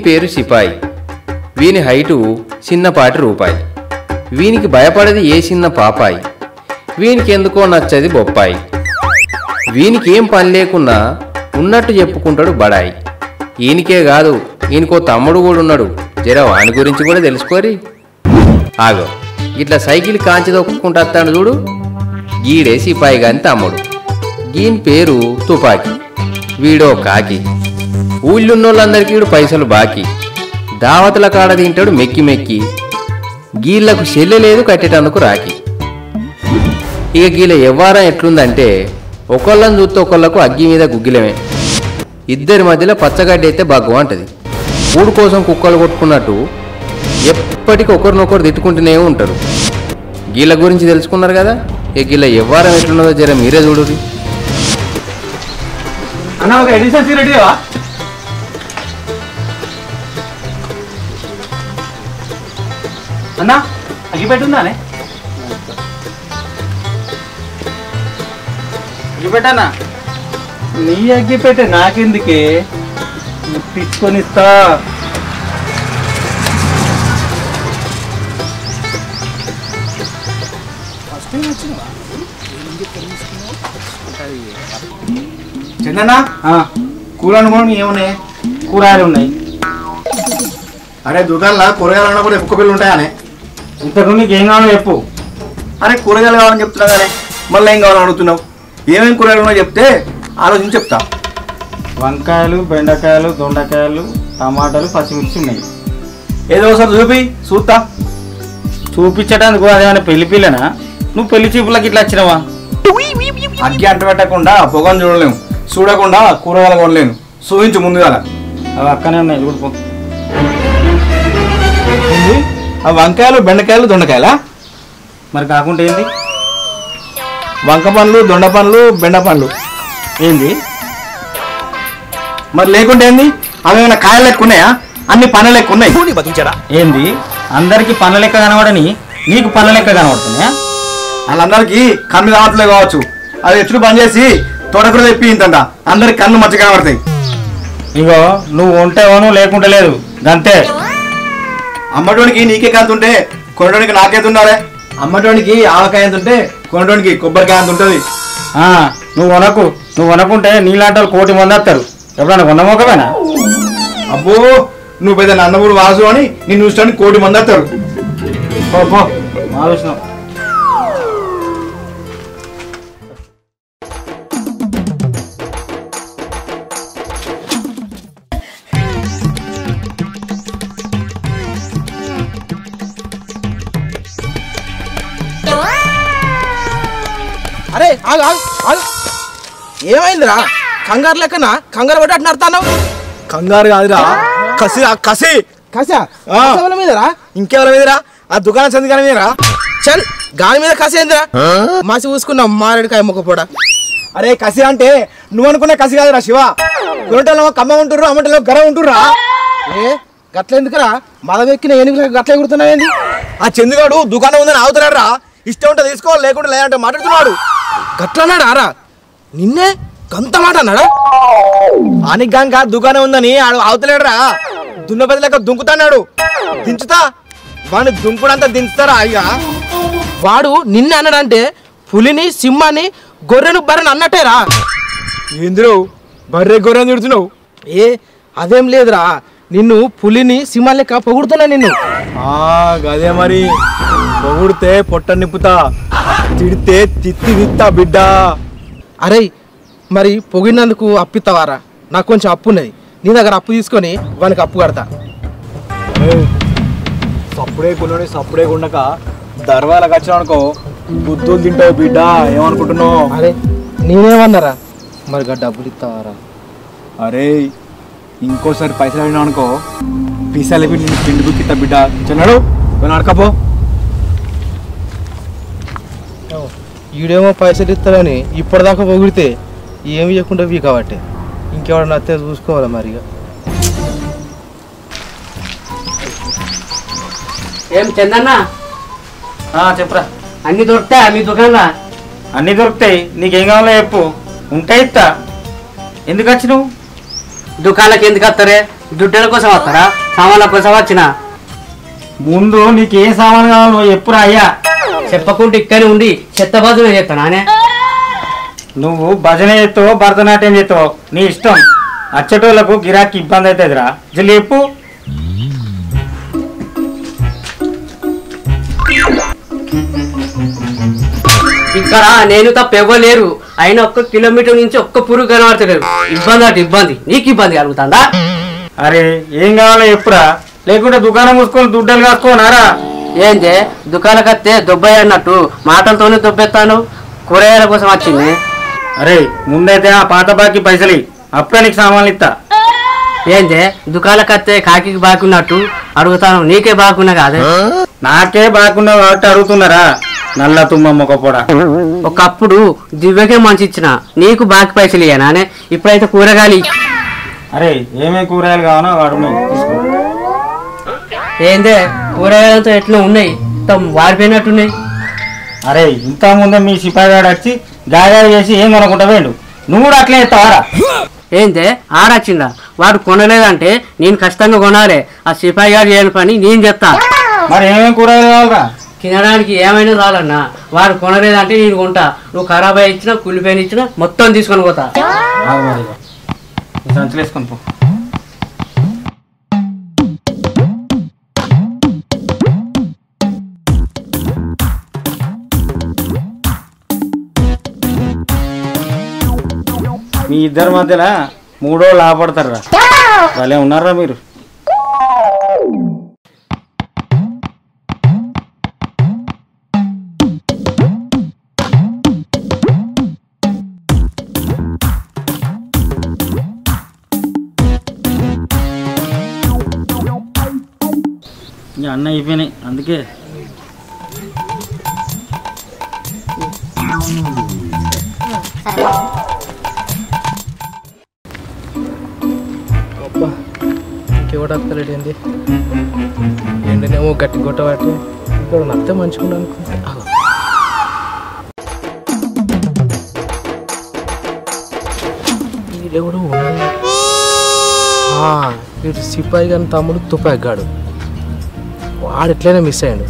వీని పేరు సిపాయి. వీని హైటు చిన్నపాటి రూపాయి. వీనికి భయపడేది ఏ చిన్న పాపాయి? వీనికి ఎందుకో నచ్చది బొప్పాయి. వీనికి ఏం పని లేకున్నా ఉన్నట్టు చెప్పుకుంటాడు బడాయి. ఈయనకే కాదు ఈయనకో తమ్ముడు కూడా ఉన్నాడు. జర వాని గురించి కూడా తెలుసుకోరి. ఆగో ఇట్లా సైకిల్ కాంచి దొక్కుంటూ వస్తాడు చూడు. గీడే సిపాయి గాని తమ్ముడు. గీని పేరు తుపాకి. వీడో కాకి. ఊళ్ళున్నోళ్ళందరికీ వీడు పైసలు బాకీ. దావతుల కాడ తింటాడు మెక్కి మెక్కి. గీళ్ళకు చెల్లె లేదు కట్టేటందుకు రాకి ఇక గీళ్ళ వ్యవహారం ఎట్లుందంటే ఒకళ్ళని చూస్తే ఒకళ్ళకు అగ్గి మీద గుగ్గిలమే. ఇద్దరి మధ్యలో పచ్చగడ్డి అయితే బగ్గం అంటది కోసం కుక్కలు కొట్టుకున్నట్టు ఎప్పటికీ ఒకరినొకరు తిట్టుకుంటూనే ఉంటారు. గీళ్ళ గురించి తెలుసుకున్నారు కదా? ఇక గీళ్ళ వ్యవహారం ఎట్లున్నదో జర మీరే చూడు అన్న ఒక ఎడిషన్ సీరెట్ అన్న అగ్గిపెట్టుందానే అగ్గిపెట్టన్నా నీ అగ్గిపెట్టే నాకెందుకే? ముట్టించుకొని ఇస్తా కూర అనుకోండి ఏమున్నాయి? కూరగాయలు ఉన్నాయి. అరే దుకాణంలో కూరగాయలు కూడా ఎక్కువ పిల్లలు ఉంటాయనే. ఇంతకు నీకు ఏం కావాలో చెప్పు. అరే కూరగాయలు కావాలని చెప్తున్నావు కానీ మళ్ళీ ఏం కావాలని అడుగుతున్నావు? ఏమేమి కూరగాయలు ఉన్నాయో చెప్తే ఆలోచించి చెప్తా. వంకాయలు బెండకాయలు దొండకాయలు టమాటాలు పచ్చిమిర్చి ఉన్నాయి. ఏదో ఒకసారి చూపి చూస్తా. చూపించడానికి అదేమైనా పెళ్ళి పిల్లనా? నువ్వు పెళ్ళి చూపులకి ఇట్లా వచ్చినావా? అగ్గి అంట పెట్టకుండా పొగను చూడలేము. చూడకుండా కూరగాయలు కొనలేను. చూపించు ముందుగా అవి అక్కనే ఉన్నాయి చూడుకో ఆ వంకాయలు బెండకాయలు దొండకాయలా? మరి కాకుండా ఏంది? వంక పండ్లు దొండ పండ్లు బెండ పండ్లు. ఏంది? మరి లేకుంటే ఏంది? అవి ఏమైనా కాయలు లెక్క ఉన్నాయా? అన్ని పనులు లెక్క ఉన్నాయి. ఏంది? అందరికి పనుల లెక్క కనబడని నీకు పనుల లెక్క కనబడుతున్నాయా? వాళ్ళందరికీ కన్ను కావట్లే కావచ్చు. అది ఎట్లు బంద్ చేసి తోటకూర తెప్పి ఇంతంట. అందరికి కన్ను మంచిగా కనబడతాయి. ఇగో నువ్వు ఉంటేవను లేకుంటే లేదు. గంతే. అమ్మటోనికి నీకే కాంత ఉంటే కొనడానికి నాకేంత ఉండాలి అమ్మటోనికి ఆవకాయ ఎంత ఉంటే కొనడానికి కొబ్బరికాయ ఎంత ఉంటుంది. ఆ, నువ్వు వనకు నువ్వు వనకుంటే నీలాంటి వాళ్ళు కోటి మంది వస్తారు. ఎప్పుడన్నా కొన్నమోకమేనా అబ్బో నువ్వు పెద్ద నందమూరు వాసు అని నిన్ను చూస్తానికి కోటి మంది వస్తారు. పో పో మా చూసినాం. ఆగు ఆగు ఆగు. ఏమైందిరా? కంగారు లెక్కన కంగారు పట్టి నడతాను కంగారు కాదురా. కసి ఆ కసి. కసా? ఆ. కసవల మీదరా? ఇంకెవరి మీదరా? ఆ దుకాణం సందికాల మీదరా? చల్ గాని మీద కసేందిరా మాసి పూసుకున్నాం మారేడుకాయ మొక్కపోడా అరే కసి అంటే నువ్వు అనుకునే కసి కాదురా శివ. కొనటంలో కమ్మ ఉంటుర్రు అమ్మటంలో గర ఉంటుర్రా? ఏ గట్ల ఎందుకురా మదం ఎక్కిన ఏనుగులు గట్ల ఎగురుతున్నావేంది ఆ చందుగాడు దుకాణం ఉందని ఆగుతున్నాడు రా ఇష్టం ఉంటే తీసుకోవాలి లేకుంటే లేదంటే మాట్లాడుతున్నాడు. గట్ల అన్నాడా రా నిన్నే గంత మాట అన్నాడా? ఆనిగ్గాంక దుకాణం ఉందని ఆడు ఆగుతలేడు రా దున్నపతి లెక్క దుంకుతాడు దించుతా? వాడిని దుంకుడంతా దించుతారా అయ్యా? వాడు నిన్నే అన్నాడంటే పులిని సింహాన్ని గొర్రెను బర్రెను అన్నట్టేరా. ఏందిరో? బర్రె గొర్రె తిడుతున్నావు? ఏ అదేం లేదురా. నిన్ను పులిని సింహం లెక్క పొగుడుతున్నా నిన్ను. గదే మరి. పొగుడితే పొట్ట నిప్పుతా తిడితే తిత్తి తిత్తా బిడ్డ. అరే మరి పొగిడినందుకు అప్పిస్తావారా నాకు కొంచెం అప్పు ఉన్నది. నీ దగ్గర అప్పు తీసుకొని వానికి అప్పు కడతా. సప్పుడే కొనుని సప్పుడే ఉండక దర్వాలకు వచ్చినావు అనుకో బుద్ధులు తింటావు బిడ్డ ఏమనుకుంటున్నావు? అరే నేనేమన్నారా? మరి గా డబ్బులు ఇస్తావారా అరే ఇంకోసారి పైసలు అడిగినావు అనుకో పీసాలు పెట్టి నేను తిండి బుక్కిస్తా బిడ్డ. చిన్నాడు పోయి నడకపో ఈడేమో పైసలు ఇస్తాడని ఇప్పటిదాకా పొగిడితే ఏమి చేయకుండా వీ కాబట్టి. ఇంకెవడన్నా అత్తే చూసుకోవాలి మరి ఇక. ఏం చందన్న? ఆ, చెప్పురా. అన్ని దొరుకుతాయా మీ దుకాణంలో? అన్నీ దొరుకుతాయి. నీకేం కావాలో చెప్పు. ఉంటాయి ఇస్తా. ఎందుకు వచ్చినావు? దుకాణాలకు ఎందుకు వస్తారే? దుడ్డల కోసం వస్తారా? సామాన్ల కోసం వచ్చిన? ముందు నీకేం సామాన్ కావాలి నువ్వు ఎప్పుడు అయ్యా. చెప్పకుంటే ఇక్కడే ఉండి చెత్త బాజునే చెప్తానానే నువ్వు భజన చేస్తావు భరతనాట్యం చేస్తావు నీ ఇష్టం. అచ్చటోళ్ళకు గిరాకీ ఇబ్బంది అవుతుందిరా. జల్లి చెప్పు. ఇక్కడ నేను తప్ప ఎవ్వలేరు అయినా ఒక్క కిలోమీటర్ నుంచి ఒక్క పురుగు కనబడతలేరు ఇబ్బంది అటు ఇబ్బంది. నీకు ఇబ్బంది కలుగుతుందా? అరే ఏం కావాలో చెప్పురా. లేకుంటే దుకాణం మూసుకొని దుడ్డలు కాసుకోనారా? ఏందే? దుకాణకత్తే దొబ్బయ్య అన్నట్టు మాటలతోనే దొబ్బెత్తాను. కూరగాయల కోసం వచ్చింది. అరే ముందైతే ఆ పాత బాకీ పైసలు. అప్పుడే నీకు సామాన్లు ఇస్తా. ఏందే? దుకాణకత్తే కాకి బాకున్నట్టు అడుగుతాను. నీకే బాకున్నా కాదే? నాకే బాగున్నా కాబట్టి అడుగుతున్నారా? నల్ల తుమ్మ మొక్క కూడా ఒకప్పుడు దివ్యకే మంచి ఇచ్చిన. నీకు బాకి పైసలు ఇయ్యనానే ఇప్పుడైతే కూరగాయలు. అరే ఏమేం కూరగాయలు కావాలో వాడు ఏందే? కూరగాయలతో ఎట్లా ఉన్నాయి? మొత్తం వాడిపోయినట్టున్నాయి. అరే ఇంత ముందే మీ సిపాయిగాడు వచ్చి గాయాలు చేసి ఏం కొనుక్కుంటా వేయండు నువ్వు కూడా అట్లే ఎత్తావారా ఏందే? ఆడొచ్చిందా వాడు కొనలేదంటే నేను ఖచ్చితంగా కొనాలి. ఆ సిపాయి గారు చేయని పని నేను చెప్తా మరి ఏమేం కూరగాయలు కావాలరా? తినడానికి ఏమైనా చాలన్నా వాడు కొనలేదంటే నేను కొంటా. నువ్వు ఖరాబ్ అయి ఇచ్చినా కుళ్ళిపోయిన ఇచ్చినా మొత్తం తీసుకొని పోతా. సంచలేసుకొని పో. మీ ఇద్దరి మధ్యన మూడో లాభపడతారా భలే ఉన్నారా మీరు. కొంచెం అన్నీ అయిపోయినాయి. అందుకే. అబ్బా ఇంకెవడు వస్తలేడు ఏంది? ఎండనేమో గట్టి గొట్ట పట్టి ఇక్కడ నత్తే మంచుకున్నాను అనుకుంటే. ఆగు. వీడెవడో ఉన్నాడు. వీడు సిపాయి కానీ తమ్ముడు తుపాయిగాడు వాడు ఎట్లయినా మిస్ అయ్యాడు.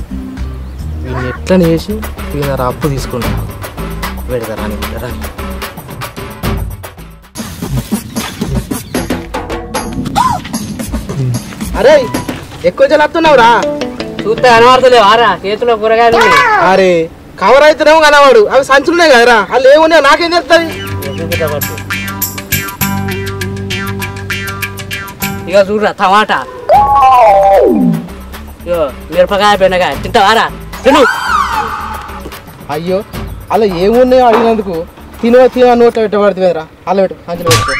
వీడిని ఎట్లని చేసి వీళ్ళ అప్పు తీసుకుంటాడు పెడతారా అని రాని అరే ఎక్కువ జలాతున్నావురా చూస్తే కనబడతలేవు ఆరా చేతిలో కూరగాయలు. అరే కవర్ అయితేనేమో కనవాడు అవి సంచులున్నాయి కదరా. వాళ్ళు ఏమున్నాయి నాకేం చెప్తాయి ఇక చూడరా టమాటా. ఇగో మిరపకాయ బెండకాయ తింటావారా? తిను. అయ్యో అలా ఏమున్నాయో అడిగినందుకు తినవ తినవ నోట పెట్టబడుతుందిరా అలా పెట్టు సంచులు పెట్టుకో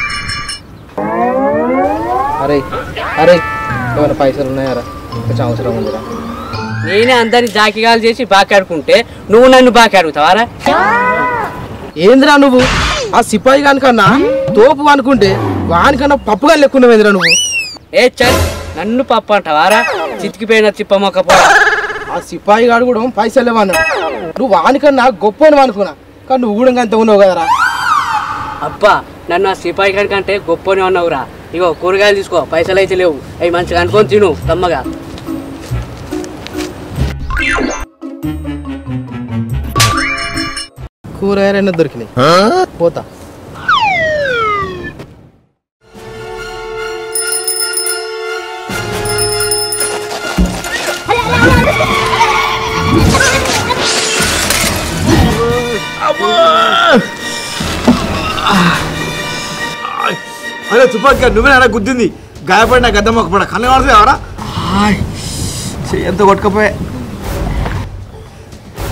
అరే అరే ఏమైనా పైసలు ఉన్నాయారా? కొంచెం అవసరం ఉందిరా. నేనే అందరిని జాకిగాలు చేసి బాకాడుకుంటే నువ్వు నన్ను బాకాడుగుతావారా? ఏందిరా నువ్వు? ఆ సిపాయి కనుకన్నా తోపు అనుకుంటే వానికన్నా పప్పుగా లెక్కున్నావేందిరా నువ్వు? ఏ చల్ నన్ను పప్పు అంటావారా? చితికిపోయిన చిప్ప మొక్క పోరా ఆ సిపాయి గాడు కూడా పైసలు ఇవ్వన్నాడు నువ్వు వానికన్నా గొప్ప అనుకున్నా కానీ నువ్వు కూడా అంత ఉన్నావు కదరా. అబ్బా నన్ను ఆ సిపాయి కాడి కంటే గొప్పని ఉన్నావురా ఇగో కూరగాయలు తీసుకో పైసలు అయితే లేవు. అవి మంచిగా అనుకొని తిను కమ్మగా కూరగాయలు దొరికినాయి. పోతా. అరే తుపాకి నువ్వే అలా గుద్దింది. గాయపడిన గద్ద మొక్క పడ కన్ను పడుతుంది ఎవరా? ఎంత కొట్టుకపోయా.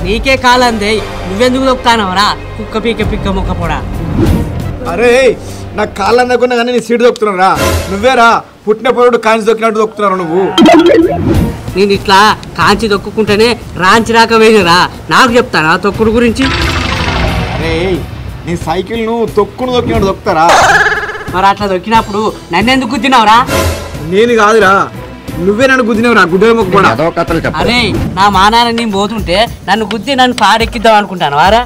నీకే కాలందే నువ్వెందుకు దొక్కుతానవరా కుక్క పీక పిక్క మొక్క పొడా. అరే నాకు కాళ్ళు అందకుండా కానీ నీ సీటు దొక్కుతున్నారా నువ్వేరా పుట్టిన పొరుడు కాంచి దొక్కినట్టు దొక్కుతున్నావు నువ్వు. నేను ఇట్లా కాంచి దొక్కుంటేనే రాంచి రాక వేయరా? నాకు చెప్తారా తొక్కుడు గురించి? అరే నీ సైకిల్ నువ్వు తొక్కును దొక్కినట్టు దొక్కుతారా మరి అట్లా దొక్కినప్పుడు నన్ను ఎందుకు గుద్దినావురా? నేను కాదురా. నువ్వే నన్ను గుద్దినవురా. గుడ్డ మొక్క పడ అరే నా మానాన్ని నేను పోతుంటే నన్ను గుద్ది నన్ను పాడెక్కిద్దాం అనుకుంటాను వారా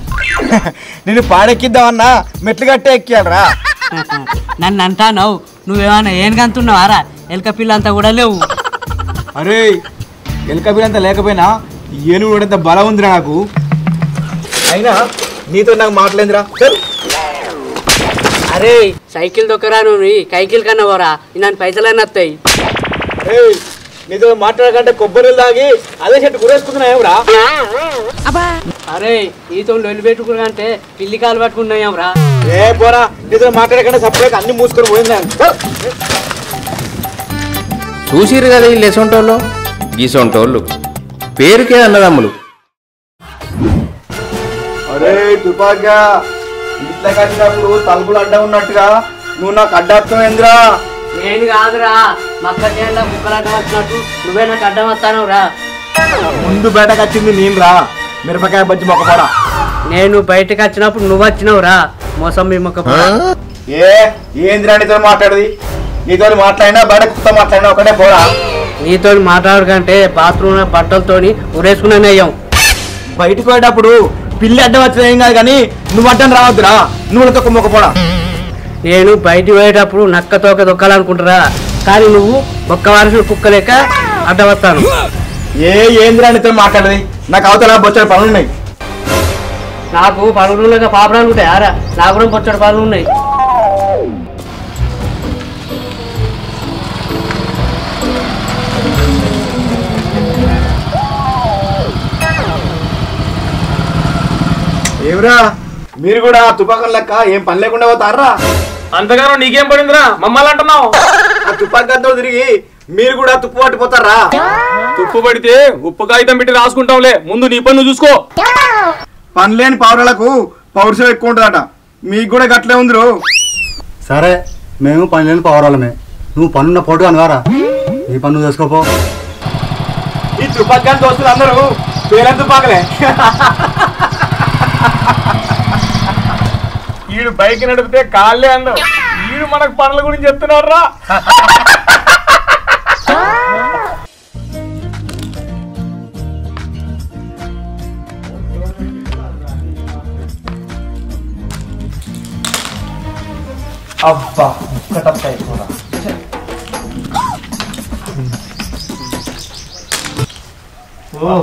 నేను పాడెక్కిద్దామన్నా మెట్లు కట్టే ఎక్కియాలరా. నన్ను అంటావు నువ్వేమన్నా ఏనుగంతున్నావారా ఎలక పిల్ల అంతా కూడా లేవు. అరే ఎలక బిల్లంత లేకపోయినా ఏనుగు కూడా ఎంత బలం ఉందిరా నాకు. అయినా నీతో నాకు మాట్లాడిందిరా. అరే సైకిల్ దొక్కరా నువ్వు కైకిల్ కన్నా పోరా. నన్ను పైసలన్నీ వస్తాయి. నీతో మాట్లాడకంటే కొబ్బరి తాగి అదే చెట్టు గురేసుకుంటున్నాయేమ్రా అరే ఈతో లొల్లి పెట్టుకున్నా అంటే పిల్లి కాలు పట్టుకున్నాం రా. ఏ పోరా నీతో మాట్లాడకంటే సపరేట్ అన్ని మూసుకొని పోయిందా చూసిరు కదా వీళ్ళు ఎసొంటోళ్ళు గీసొంటోళ్ళు. పేరుకే అన్నదమ్ములు. అరే తుపాక్యా. ఇంట్లో కట్టినప్పుడు తలుపులు అడ్డ ఉన్నట్టుగా నువ్వు నాకు అడ్డార్థమైందిరా నేను కాదురా. మక్క చేయాల ముక్కలాట వచ్చినట్టు నువ్వే నాకు అడ్డం వస్తాను రా ముందు బయటకు వచ్చింది నేను రా మిరపకాయ బజ్జి మొక్కపడా. నేను బయటకు వచ్చినప్పుడు నువ్వు వచ్చినావు రా మోసం మీ మొక్క ఏ? ఏందిరా నీతో మాట్లాడది? నీతో మాట్లాడినా బయట కుత్త మాట్లాడినా ఒకటే పోరా. నీతో మాట్లాడు కంటే బాత్రూమ్ బట్టలతోని ఉరేసుకునే అయ్యాం బయటకు పోయేటప్పుడు పిల్లి అడ్డం వచ్చిన ఏం కాదు కానీ నువ్వు అడ్డం రావద్దురా. నువ్వు తొక్క మొక్కపోడా నేను బయటికి పోయేటప్పుడు నక్క తోక దొక్కాలనుకుంటారా కానీ నువ్వు ఒక్క వారసుడు కుక్క లెక్క అడ్డం వస్తాను. ఏ ఏందిరా నీతో మాట్లాడది? నాకు అవతల బొచ్చడి పనులు ఉన్నాయి నాకు పనులు లేక పాపడాలు ఉంటాయి ఆరా. నాకు కూడా బొచ్చడి పనులు ఉన్నాయి. ఏమిరా? మీరు కూడా తుపాకం లెక్క ఏం పని లేకుండా పోతారా? అంతగానో నీకేం పడిందిరా? మమ్మల్ని అంటున్నావు. ఆ తుపాకంతో తిరిగి మీరు కూడా తుప్పు పట్టిపోతారా తుప్పు పడితే ఉప్పు కాగితం పెట్టి రాసుకుంటాంలే. ముందు నీ పన్ను చూసుకో. పని లేని పౌరులకు పౌరుషం ఎక్కువ ఉంటుందట. మీకు కూడా గట్లే ఉందిరు. సరే మేము పని లేని పౌరాలమే నువ్వు పనున్న పోటు అనగారా? నీ పన్ను చేసుకోపో. ఈ తుపాకాన్ని దోస్తులు అందరూ పేరెంత తుపాకలే. ఈడు బైక్ నడిపితే కాళ్ళే అందరు ఈడు మనకు పనుల గురించి చెప్తున్నాడు రా అబ్బా అయిపోరా ఓ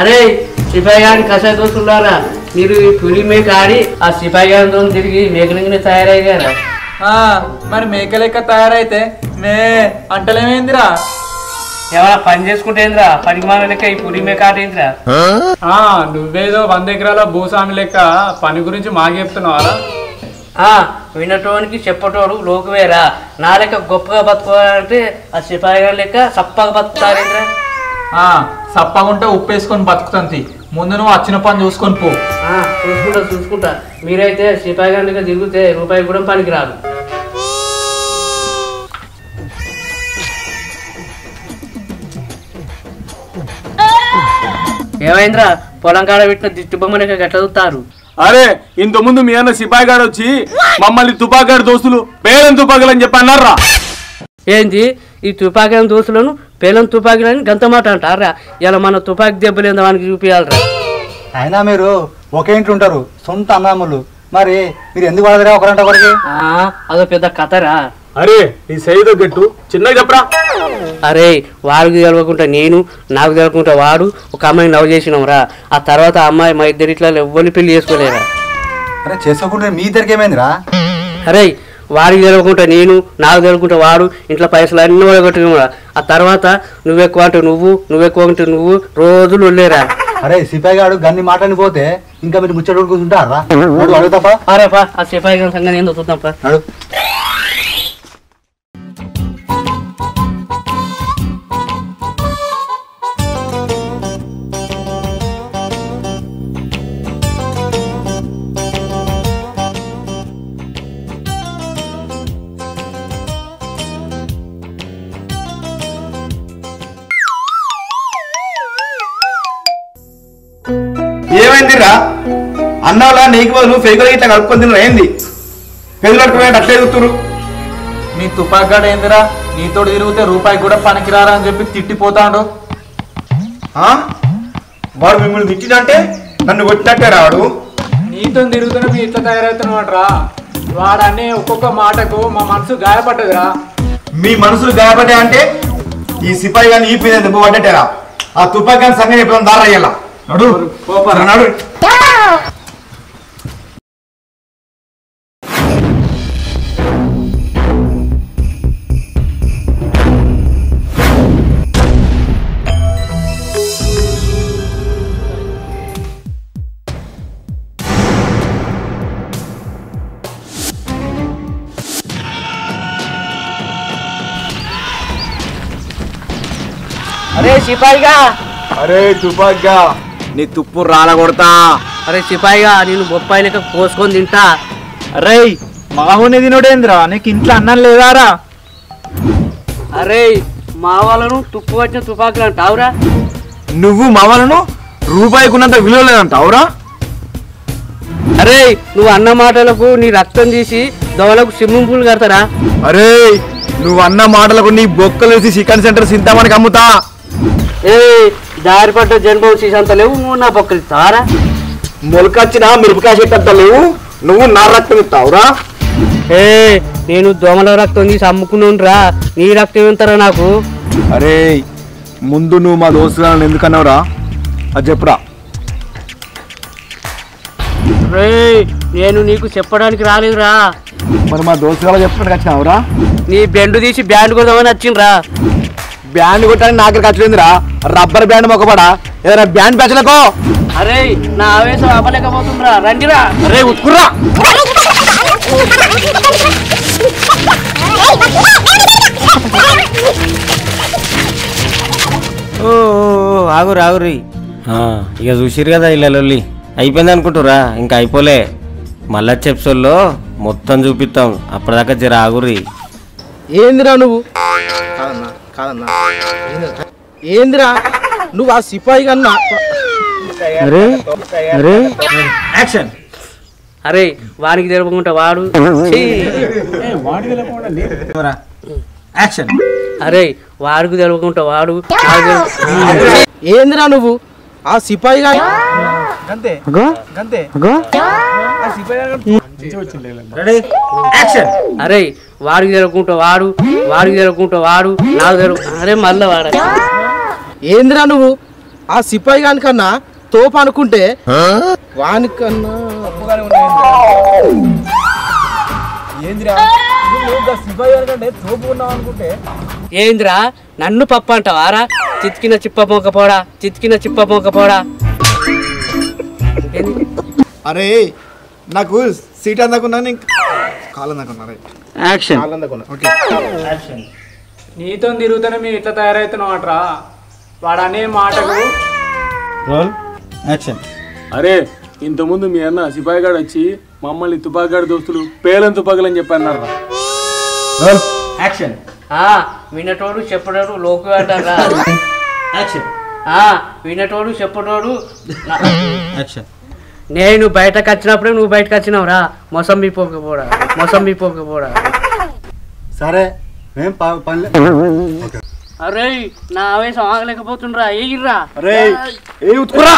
అరే సిపాయి గారిని కషాయ దోస్తున్నారా మీరు ఈ పులి మేక ఆడి ఆ సిపాయి గారితో తిరిగి మేకలింగిన తయారయ్యారా? మరి మేక లెక్క తయారైతే మే అంటలేమేందిరా? ఏమైనా పని చేసుకుంటేంద్రా? పనికి మాల లెక్క ఈ పులి మేక ఆటేంద్రా ఆ నువ్వేదో వంద ఎకరాల భూస్వామి లెక్క పని గురించి మాకు చెప్తున్నావారా? ఆ వినటోనికి చెప్పటోడు లోకువేరా. నా లెక్క గొప్పగా బతుకోవాలంటే ఆ సిపాయి గారి లెక్క సప్పగా బతుకుతారేంద్రా? ఆ సప్పగుంటే ఉప్పేసుకొని బతుకుతుంది ముందు నువ్వు వచ్చిన పని చూసుకొని పో. ఆ, చూసుకుంటా చూసుకుంటా. మీరైతే సిపాయి గారి లెక్క తిరిగితే రూపాయి కూడా పనికి రాదు ఏమైందిరా? పొలం కాడ పెట్టిన దిట్టు బొమ్మని గట్ల చూస్తారు. అరే ఇంత ముందు మీ అన్న సిపాయి గారు వచ్చి మమ్మల్ని తుపాకాడు దోస్తులు పేరం తుపాకులు అని చెప్పి అన్నారా ఏంది? ఈ తుపాకీ దోస్తులను పేలం తుపాకీలని గంత మాట అంటారా ఇలా మన తుపాకీ దెబ్బలేందో వానికి చూపించాలరా అయినా మీరు ఒకే ఇంట్లో ఉంటారు సొంత అన్నదమ్ములు మరి మీరు ఎందుకు పడదురా ఒకరంటే ఒకరికి ఆ, అదో పెద్ద కథరా. అరే ఈ సైదో గట్టు చిన్నగా చెప్పరా. అరే వాడికి తెలవకుండా నేను నాకు తెలవకుండా వాడు ఒక అమ్మాయిని లవ్ చేసినాం రా ఆ తర్వాత ఆ అమ్మాయి మా ఇద్దరి ఇట్లా ఎవ్వరిని పెళ్ళి చేసుకోలేరా? అరే చేసుకోకుండా మీ ఇద్దరికి ఏమైందిరా అరే వాడికి తెలవకుండా నేను నాకు తెలవకుండా వాడు ఇంట్లో పైసలు అన్నీ కొట్టుకున్నా ఆ తర్వాత నువ్వెక్కువ అంటే నువ్వు నువ్వెక్కువ అంటే నువ్వు రోజులు వెళ్ళేరా అరే సిపాయి గారు గన్ని మాటని పోతే ఇంకా మీరు ముచ్చట కూర్చుంటారా నడు అడుగుతాపా? అరే పా ఆ సిపాయి గారి సంగతి ఏందో చూద్దాం ఏమైందిరా? అన్నవలా నీకు బదులు ఫేకులు ఇట్లా కలుపుకొని తిన్నారు ఏంది? పెదలు కట్టుకుపోయి అట్లే చూస్తున్నారు నీ తుపాకాడ ఏందిరా? నీతోడు తిరిగితే రూపాయి కూడా పనికిరారా అని చెప్పి తిట్టిపోతాడు? వాడు మిమ్మల్ని తిట్టినంటే నన్ను కొట్టినట్టే రాడు. నీతో తిరుగుతున్న మీ ఇట్లా తయారవుతున్నట్రా వాడనే ఒక్కొక్క మాటకు మా మనసు గాయపడ్డదిరా. మీ మనసులు గాయపడ్డా అంటే ఈ సిపాయి గాని ఈ మీద దెబ్బ పడ్డట్టేరా. ఆ తుపాకి గాని సంగతి ఎప్పుడు దారయ్యాల నడు. నడు. అరే సిపాయిగా. అరే తుపాక్గా. నీ తుప్పు రాలగొడతా. అరే సిపాయిగా నేను బొప్పాయి లెక్క కోసుకొని తింటా. అరే మామూని తినోడేంద్రా? నీకు ఇంట్లో అన్నం లేదారా? అరే మా వాళ్ళను తుప్పు వచ్చిన తుపాకులు అంటావురా? నువ్వు మామలను రూపాయికున్నంత విలువ లేదంటావురా? అరే నువ్వు అన్న మాటలకు నీ రక్తం తీసి దోమలకు స్విమ్మింగ్ పూల్ కడతారా? అరే నువ్వు అన్న మాటలకు నీ బొక్కలు వేసి చికెన్ సెంటర్ సింతామనికి అమ్ముతా. ఏ దారి పడ్డ జన్మం సీసంత లేవు నువ్వు నా పక్కలు ఇస్తారా మొలకొచ్చిన మిరపకాయ చెట్టు అంత లేవు నువ్వు నా రక్తం ఇస్తావురా. ఏ నేను దోమల రక్తం తీసి అమ్ముకున్నాను రా నీ రక్తం ఎంతరా నాకు? అరే ముందు నువ్వు మా దోస్తులను ఎందుకన్నావురా? అది చెప్పురా. రే నేను నీకు చెప్పడానికి రాలేదురా. మరి మా దోస్తులు చెప్పడానికి వచ్చినావురా? నీ బెండు తీసి బ్యాండ్ కొడదామని వచ్చిండ్రా. బ్యాండ్ కొట్టడానికి నా దగ్గరికి వచ్చిందిరా. రబ్బర్ బ్యాండ్ మొక్కబడా ఏదైనా బ్యాండ్ పెంచలేకో అరే నా ఆవేశం అవ్వలేకపోతుందిరా రండిరా. అరే ఉత్కుర్రా ఓ ఆగురు ఆగురి ఇక చూసిరు కదా ఇలా లొల్లి అయిపోయింది అనుకుంటురా ఇంకా అయిపోలే. మళ్ళా చెప్సోల్లో మొత్తం చూపిస్తాం అప్పటిదాకా జర ఆగురి ఏందిరా నువ్వు? కాదన్నా. ఏందిరా? నువ్వు ఆ సిపాయి కన్నా అరే అరే. యాక్షన్. అరే వానికి తెలపకుండా వాడు! యాక్షన్. అరే వాడికి తెలవకుండా వాడు. ఏందిరా నువ్వు? ఆ సిపాయి కానీ అంతే అగో. అంతే అరే వాడికి తెలవకుండా వాడు వాడికి తెలవకుండా వాడు నాకు తెలవ అరే మళ్ళీ వాడ. ఏందిరా నువ్వు? ఆ సిపాయి గాని కన్నా తోపు అనుకుంటే వానికన్నా ఏందిరా? నువ్వు ఇంకా సిపాయి అనుకంటే తోపు ఉన్నావు అనుకుంటే? ఏంద్రా? నన్ను పప్ప అంటావారా? చితికిన చిప్ప పోకపోడా? చితికిన చిప్ప పోకపోడా? ఏంది? అరే నాకు సీట్ అందకున్నా నీకు కాలు అందకున్నా రైట్. యాక్షన్ కాలు అందకున్నా ఓకే. నీతో తిరుగుతూనే మేము ఇట్లా తయారవుతున్నాం అట్రా. వాడు అనే మాటకు రోల్. యాక్షన్ అరే ఇంతకుముందు మీ అన్న సిపాయిగాడు వచ్చి మమ్మల్ని తుపాకాడు దోస్తులు పేలం తుపాకులు అని చెప్పన్నారు రోల్ యాక్షన్ ఆ వినటోడు చెప్పటోడు లోకు యాక్షన్ ఆ వినటోడు చెప్పటోడు. యాక్షన్ నేను బయటకు వచ్చినప్పుడే నువ్వు బయటకు వచ్చినావురా. మొసంబి పోకపోడా మొసంబి పోకపోడా సరే మేము ప- పనిలే అరే నా ఆవేశం ఆగలేకపోతుండ్రా. ఎగిర్రా అరే ఏ ఉత్కురా.